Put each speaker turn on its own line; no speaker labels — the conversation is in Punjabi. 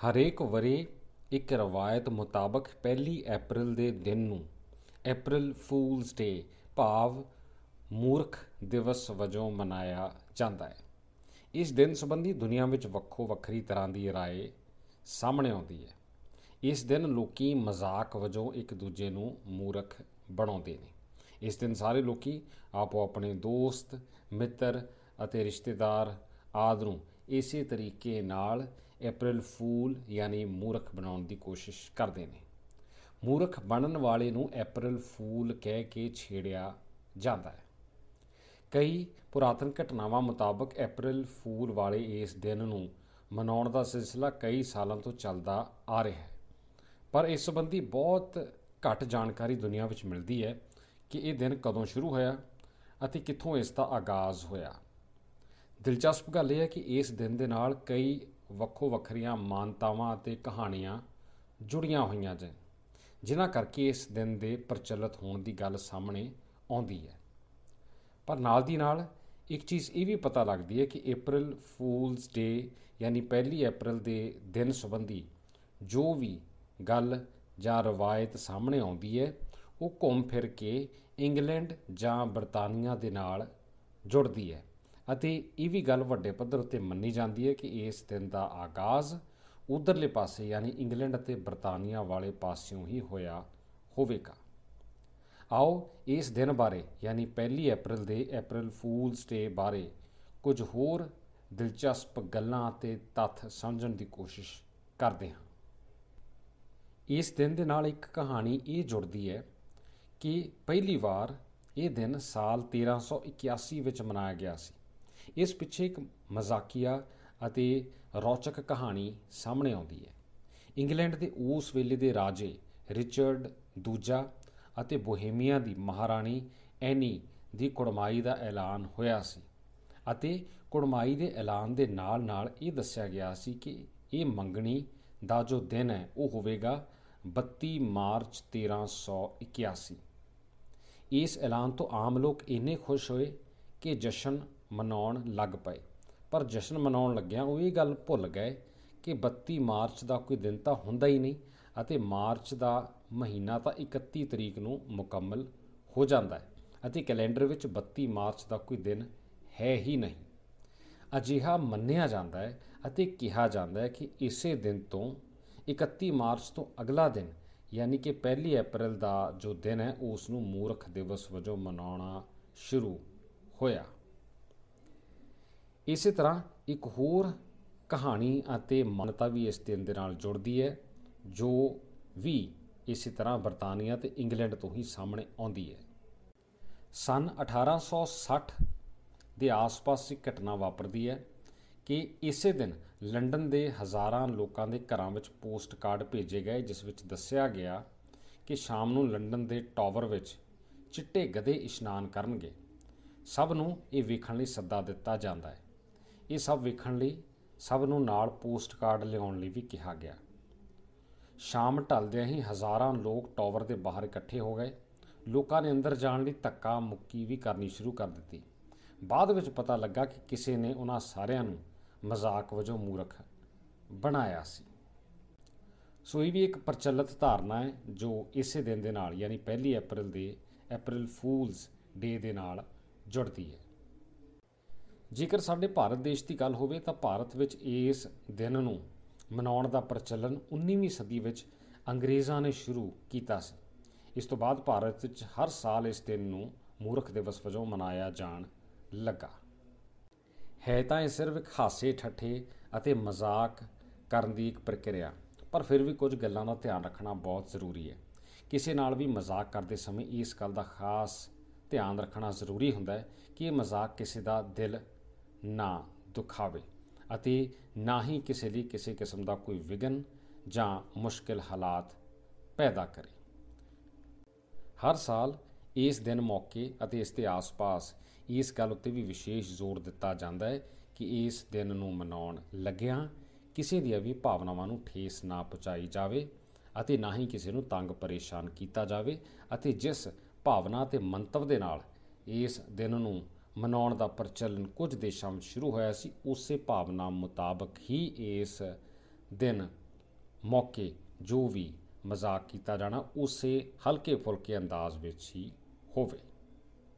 ਹਰੇਕ ਵਰੇ ਇੱਕ ਰਵਾਇਤ ਮੁਤਾਬਕ ਪਹਿਲੀ ਅਪ੍ਰੈਲ ਦੇ ਦਿਨ ਨੂੰ ਅਪ੍ਰੈਲ ਫੂਲਸ ਡੇ ਭਾਵ ਮੂਰਖ ਦਿਵਸ ਵਜੋਂ ਮਨਾਇਆ ਜਾਂਦਾ ਹੈ ਇਸ ਦਿਨ ਸੰਬੰਧੀ ਦੁਨੀਆ ਵਿੱਚ ਵੱਖੋ ਵੱਖਰੀ ਤਰ੍ਹਾਂ ਦੀ رائے ਸਾਹਮਣੇ ਆਉਂਦੀ ਹੈ ਇਸ ਦਿਨ ਲੋਕੀ ਮਜ਼ਾਕ ਵਜੋਂ ਇੱਕ ਦੂਜੇ ਨੂੰ ਮੂਰਖ ਬਣਾਉਂਦੇ ਨੇ ਇਸ ਦਿਨ ਸਾਰੇ ਲੋਕੀ ਆਪੋ ਆਪਣੇ ਦੋਸਤ ਮਿੱਤਰ ਅਤੇ ਰਿਸ਼ਤੇਦਾਰ ਆਦਿ ਨੂੰ ਇਸੇ ਤਰੀਕੇ ਨਾਲ ਅਪ੍ਰੈਲ ਫੂਲ ਯਾਨੀ ਮੂਰਖ ਬਣਾਉਣ ਦੀ ਕੋਸ਼ਿਸ਼ ਕਰਦੇ ਨੇ। ਮੂਰਖ ਬਣਨ ਵਾਲੇ ਨੂੰ ਅਪ੍ਰੈਲ ਫੂਲ ਕਹਿ ਕੇ ਛੇੜਿਆ ਜਾਂਦਾ ਹੈ। ਕਈ ਪੁਰਾਤਨ ਘਟਨਾਵਾਂ ਮੁਤਾਬਕ ਅਪ੍ਰੈਲ ਫੂਲ ਵਾਲੇ ਇਸ ਦਿਨ ਨੂੰ ਮਨਾਉਣ ਦਾ ਸਿਲਸਿਲਾ ਕਈ ਸਾਲਾਂ ਤੋਂ ਚੱਲਦਾ ਆ ਰਿਹਾ ਹੈ। ਪਰ ਇਸ ਸੰਬੰਧੀ ਬਹੁਤ ਘੱਟ ਜਾਣਕਾਰੀ ਦੁਨੀਆ ਵਿੱਚ ਮਿਲਦੀ ਹੈ ਕਿ ਇਹ ਦਿਨ ਕਦੋਂ ਸ਼ੁਰੂ ਹੋਇਆ ਅਤੇ ਕਿੱਥੋਂ ਇਸ ਦਾ ਆਗਾਜ਼ ਹੋਇਆ। ਦਿਲਚਸਪ ਗੱਲ ਇਹ ਹੈ ਕਿ ਇਸ ਦਿਨ ਦੇ ਨਾਲ ਕਈ ਵੱਖੋ ਵੱਖਰੀਆਂ ਮਾਨਤਾਵਾਂ ਅਤੇ ਕਹਾਣੀਆਂ ਜੁੜੀਆਂ ਹੋਈਆਂ ਨੇ ਜਿਨ੍ਹਾਂ ਕਰਕੇ ਇਸ ਦਿਨ ਦੇ ਪ੍ਰਚਲਿਤ ਹੋਣ ਦੀ ਗੱਲ ਸਾਹਮਣੇ ਆਉਂਦੀ ਹੈ। ਪਰ ਨਾਲ ਦੀ ਨਾਲ ਇੱਕ ਚੀਜ਼ ਇਹ ਵੀ ਪਤਾ ਲੱਗਦੀ ਹੈ ਕਿ April ਫੂਲਸ ਡੇ ਯਾਨੀ ਪਹਿਲੀ ਅਪ੍ਰੈਲ ਦੇ ਦਿਨ ਸੰਬੰਧੀ ਜੋ ਵੀ ਗੱਲ ਜਾਂ ਰਵਾਇਤ ਸਾਹਮਣੇ ਆਉਂਦੀ ਹੈ, ਉਹ ਘੁੰਮ ਫਿਰ ਕੇ ਇੰਗਲੈਂਡ ਜਾਂ ਬਰਤਾਨੀਆ ਦੇ ਨਾਲ ਜੁੜਦੀ ਹੈ। ਅਤੇ ਇਹ ਵੀ ਗੱਲ ਵੱਡੇ ਪੱਧਰ ਉੱਤੇ ਮੰਨੀ ਜਾਂਦੀ ਹੈ ਕਿ ਇਸ ਦਿਨ ਦਾ ਆਗਾਜ਼ ਉਧਰਲੇ ਪਾਸੇ ਯਾਨੀ ਇੰਗਲੈਂਡ ਅਤੇ ਬਰਤਾਨੀਆ ਵਾਲੇ ਪਾਸਿਓਂ ਹੀ ਹੋਇਆ ਹੋਵੇਗਾ। ਆਓ ਇਸ ਦਿਨ ਬਾਰੇ ਯਾਨੀ ਪਹਿਲੀ ਅਪ੍ਰੈਲ ਦੇ ਅਪ੍ਰੈਲ ਫੂਲਸ ਡੇ ਬਾਰੇ ਕੁਝ ਹੋਰ ਦਿਲਚਸਪ ਗੱਲਾਂ ਅਤੇ ਤੱਥ ਸਮਝਣ ਦੀ ਕੋਸ਼ਿਸ਼ ਕਰਦੇ ਹਾਂ। ਇਸ ਦਿਨ ਦੇ ਨਾਲ ਇੱਕ ਕਹਾਣੀ ਇਹ ਜੁੜਦੀ ਹੈ ਕਿ ਪਹਿਲੀ ਵਾਰ ਇਹ ਦਿਨ ਸਾਲ 1381 ਵਿੱਚ ਮਨਾਇਆ ਗਿਆ ਸੀ। ਇਸ ਪਿੱਛੇ ਇੱਕ ਮਜ਼ਾਕੀਆ ਅਤੇ ਰੌਚਕ ਕਹਾਣੀ ਸਾਹਮਣੇ ਆਉਂਦੀ ਹੈ। ਇੰਗਲੈਂਡ ਦੇ ਉਸ ਵੇਲੇ ਦੇ ਰਾਜੇ ਰਿਚਰਡ ਦੂਜਾ ਅਤੇ ਬੋਹੇਮੀਆ ਦੀ ਮਹਾਰਾਣੀ ਐਨੀ ਦੀ ਕੁੜਮਾਈ ਦਾ ਐਲਾਨ ਹੋਇਆ ਸੀ ਅਤੇ ਕੁੜਮਾਈ ਦੇ ਐਲਾਨ ਦੇ ਨਾਲ-ਨਾਲ ਇਹ ਦੱਸਿਆ ਗਿਆ ਸੀ ਕਿ ਇਹ ਮੰਗਣੀ ਦਾ ਜੋ ਦਿਨ ਹੈ, ਉਹ ਹੋਵੇਗਾ 32 ਮਾਰਚ 1381 ਇਸ ਐਲਾਨ ਤੋਂ ਆਮ ਲੋਕ ਇੰਨੇ ਖੁਸ਼ ਹੋਏ ਕਿ ਜਸ਼ਨ ਮਨਾਉਣ ਲੱਗ ਪਏ। ਪਰ ਜਸ਼ਨ ਮਨਾਉਣ ਲੱਗਿਆਂ ਉਹ ਇਹ ਗੱਲ ਭੁੱਲ ਗਏ ਕਿ 32 ਮਾਰਚ ਦਾ ਕੋਈ ਦਿਨ ਤਾਂ ਹੁੰਦਾ ਹੀ ਨਹੀਂ ਅਤੇ ਮਾਰਚ ਦਾ ਮਹੀਨਾ ਤਾਂ 31 ਤਰੀਕ ਨੂੰ ਮੁਕੰਮਲ ਹੋ ਜਾਂਦਾ ਹੈ ਅਤੇ ਕੈਲੰਡਰ ਵਿੱਚ 32 ਮਾਰਚ ਦਾ ਕੋਈ ਦਿਨ ਹੈ ਹੀ ਨਹੀਂ। ਅਜਿਹਾ ਮੰਨਿਆ ਜਾਂਦਾ ਹੈ ਅਤੇ ਕਿਹਾ ਜਾਂਦਾ ਹੈ ਕਿ ਇਸੇ ਦਿਨ ਤੋਂ 31 ਮਾਰਚ ਤੋਂ ਅਗਲਾ ਦਿਨ, ਯਾਨੀ ਕਿ ਪਹਿਲੀ ਅਪ੍ਰੈਲ ਦਾ ਜੋ ਦਿਨ ਹੈ, ਉਸ ਨੂੰ ਮੂਰਖ ਦਿਵਸ ਵਜੋਂ ਮਨਾਉਣਾ ਸ਼ੁਰੂ ਹੋਇਆ। ਇਸੇ ਤਰ੍ਹਾਂ ਇੱਕ ਹੋਰ ਕਹਾਣੀ ਅਤੇ ਮਾਨਤਾ ਵੀ ਇਸ ਦਿਨ ਦੇ ਨਾਲ ਜੁੜਦੀ ਹੈ, ਜੋ ਵੀ ਇਸੇ ਤਰ੍ਹਾਂ ਬਰਤਾਨੀਆ ਤੇ ਇੰਗਲੈਂਡ ਤੋਂ ਹੀ ਸਾਹਮਣੇ ਆਉਂਦੀ ਹੈ। ਸਨ 1860 ਦੇ ਆਸ-ਪਾਸ ਇੱਕ ਘਟਨਾ ਵਾਪਰਦੀ ਹੈ ਕਿ ਇਸੇ ਦਿਨ ਲੰਡਨ ਦੇ ਹਜ਼ਾਰਾਂ ਲੋਕਾਂ ਦੇ ਘਰਾਂ ਵਿੱਚ ਪੋਸਟ ਕਾਰਡ ਭੇਜੇ ਗਏ, ਜਿਸ ਵਿੱਚ ਦੱਸਿਆ ਗਿਆ ਕਿ ਸ਼ਾਮ ਨੂੰ ਲੰਡਨ ਦੇ ਟਾਵਰ ਵਿੱਚ ਚਿੱਟੇ ਗਧੇ ਇਸ਼ਨਾਨ ਕਰਨਗੇ। ਸਭ ਨੂੰ ਇਹ ਵੇਖਣ ਲਈ ਸੱਦਾ ਦਿੱਤਾ ਜਾਂਦਾ ਹੈ। ਇਹ ਸਭ ਵੇਖਣ ਲਈ ਸਭ ਨੂੰ ਨਾਲ ਪੋਸਟ ਕਾਰਡ ਲਿਆਉਣ ਲਈ ਵੀ ਕਿਹਾ ਗਿਆ। ਸ਼ਾਮ ਢਲਦਿਆਂ ਹੀ ਹਜ਼ਾਰਾਂ ਲੋਕ ਟਾਵਰ ਦੇ ਬਾਹਰ ਇਕੱਠੇ ਹੋ ਗਏ। ਲੋਕਾਂ ਨੇ ਅੰਦਰ ਜਾਣ ਲਈ ਧੱਕਾ ਮੁੱਕੀ ਵੀ ਕਰਨੀ ਸ਼ੁਰੂ ਕਰ ਦਿੱਤੀ। ਬਾਅਦ ਵਿੱਚ ਪਤਾ ਲੱਗਾ ਕਿ ਕਿਸੇ ਨੇ ਉਹਨਾਂ ਸਾਰਿਆਂ ਨੂੰ ਮਜ਼ਾਕ ਵਜੋਂ ਮੂਰਖ ਬਣਾਇਆ ਸੀ। ਸੋ ਇਹ ਵੀ ਇੱਕ ਪ੍ਰਚਲਿਤ ਧਾਰਨਾ ਹੈ ਜੋ ਇਸੇ ਦਿਨ ਦੇ ਨਾਲ, ਯਾਨੀ ਪਹਿਲੀ ਅਪ੍ਰੈਲ ਦੇ ਅਪ੍ਰੈਲ ਫੂਲਸ ਡੇ ਦੇ ਨਾਲ ਜੁੜਦੀ ਹੈ। ਜੇਕਰ ਸਾਡੇ ਭਾਰਤ ਦੇਸ਼ ਦੀ ਗੱਲ ਹੋਵੇ ਤਾਂ ਭਾਰਤ ਵਿੱਚ ਇਸ ਦਿਨ ਨੂੰ ਮਨਾਉਣ ਦਾ ਪ੍ਰਚਲਨ 19ਵੀਂ ਸਦੀ ਵਿੱਚ ਅੰਗਰੇਜ਼ਾਂ ਨੇ ਸ਼ੁਰੂ ਕੀਤਾ ਸੀ। ਇਸ ਤੋਂ ਬਾਅਦ ਭਾਰਤ ਵਿੱਚ ਹਰ ਸਾਲ ਇਸ ਦਿਨ ਨੂੰ ਮੂਰਖ ਦਿਵਸ ਵਜੋਂ ਮਨਾਇਆ ਜਾਣ ਲੱਗਾ। ਹੈ ਤਾਂ ਇਹ ਸਿਰਫ ਇੱਕ ਹਾਸੇ, ਠੱਠੇ ਅਤੇ ਮਜ਼ਾਕ ਕਰਨ ਦੀ ਇੱਕ ਪ੍ਰਕਿਰਿਆ, ਪਰ ਫਿਰ ਵੀ ਕੁਝ ਗੱਲਾਂ ਦਾ ਧਿਆਨ ਰੱਖਣਾ ਬਹੁਤ ਜ਼ਰੂਰੀ ਹੈ। ਕਿਸੇ ਨਾਲ ਵੀ ਮਜ਼ਾਕ ਕਰਦੇ ਸਮੇਂ ਇਸ ਗੱਲ ਦਾ ਖਾਸ ਧਿਆਨ ਰੱਖਣਾ ਜ਼ਰੂਰੀ ਹੁੰਦਾ ਹੈ ਕਿ ਇਹ ਮਜ਼ਾਕ ਕਿਸੇ ਦਾ ਦਿਲ ਨਾ ਦੁਖਾਵੇ ਅਤੇ ਨਾ ਹੀ ਕਿਸੇ ਲਈ ਕਿਸੇ ਕਿਸਮ ਦਾ ਕੋਈ ਵਿਗਨ ਜਾਂ ਮੁਸ਼ਕਿਲ ਹਾਲਾਤ ਪੈਦਾ ਕਰੇ। ਹਰ ਸਾਲ ਇਸ ਦਿਨ ਮੌਕੇ ਅਤੇ ਇਸ ਦੇ ਆਸ-ਪਾਸ ਇਸ ਗੱਲ ਉੱਤੇ ਵੀ ਵਿਸ਼ੇਸ਼ ਜ਼ੋਰ ਦਿੱਤਾ ਜਾਂਦਾ ਹੈ ਕਿ ਇਸ ਦਿਨ ਨੂੰ ਮਨਾਉਣ ਲੱਗਿਆਂ ਕਿਸੇ ਦੀਆਂ ਵੀ ਭਾਵਨਾਵਾਂ ਨੂੰ ਠੇਸ ਨਾ ਪਹੁੰਚਾਈ ਜਾਵੇ ਅਤੇ ਨਾ ਹੀ ਕਿਸੇ ਨੂੰ ਤੰਗ ਪਰੇਸ਼ਾਨ ਕੀਤਾ ਜਾਵੇ ਅਤੇ ਜਿਸ ਭਾਵਨਾ ਤੇ ਮੰਤਵ ਦੇ ਨਾਲ ਇਸ ਦਿਨ ਨੂੰ ਮਨਾਉਣ ਦਾ ਪ੍ਰਚਲਨ ਕੁਝ ਦੇਸ਼ਾਂ ਵਿੱਚ ਸ਼ੁਰੂ ਹੋਇਆ ਸੀ, ਉਸੇ ਭਾਵਨਾ ਮੁਤਾਬਕ ਹੀ ਇਸ ਦਿਨ ਮੌਕੇ ਜੋ ਵੀ ਮਜ਼ਾਕ ਕੀਤਾ ਜਾਣਾ, ਉਸੇ ਹਲਕੇ ਫੁਲਕੇ ਅੰਦਾਜ਼ ਵਿੱਚ ਹੀ ਹੋਵੇ।